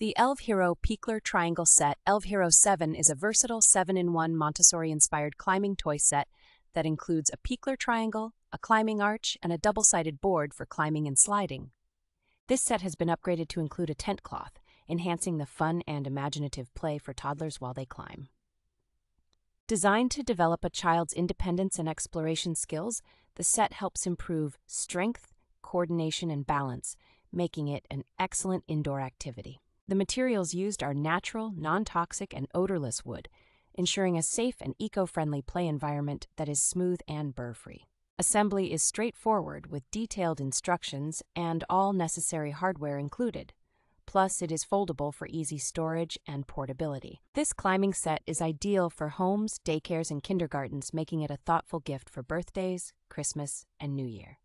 The Elv Hero Pikler Triangle Set LVHERO 7 is a versatile 7-in-1 Montessori-inspired climbing toy set that includes a Pikler triangle, a climbing arch, and a double-sided board for climbing and sliding. This set has been upgraded to include a tent cloth, enhancing the fun and imaginative play for toddlers while they climb. Designed to develop a child's independence and exploration skills, the set helps improve strength, coordination, and balance, making it an excellent indoor activity. The materials used are natural, non toxic, and odorless wood, ensuring a safe and eco friendly play environment that is smooth and burr free. Assembly is straightforward with detailed instructions and all necessary hardware included. Plus, it is foldable for easy storage and portability. This climbing set is ideal for homes, daycares, and kindergartens, making it a thoughtful gift for birthdays, Christmas, and New Year.